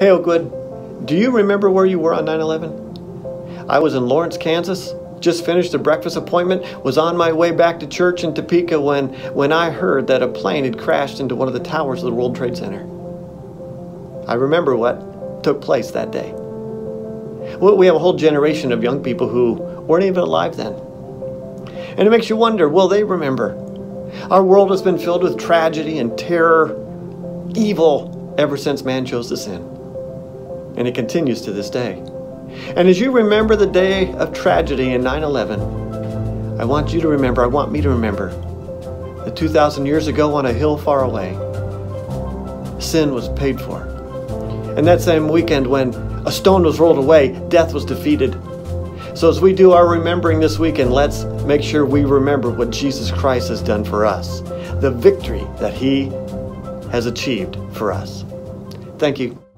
Hey, Oakwood, do you remember where you were on 9 11? I was in Lawrence, Kansas, just finished a breakfast appointment, was on my way back to church in Topeka when, when I heard that a plane had crashed into one of the towers of the World Trade Center. I remember what took place that day. Well, we have a whole generation of young people who weren't even alive then. And it makes you wonder will they remember? Our world has been filled with tragedy and terror, evil, ever since man chose to sin. And it continues to this day. And as you remember the day of tragedy in 9 11, I want you to remember, I want me to remember, that 2,000 years ago on a hill far away, sin was paid for. And that same weekend, when a stone was rolled away, death was defeated. So, as we do our remembering this weekend, let's make sure we remember what Jesus Christ has done for us, the victory that He has achieved for us. Thank you.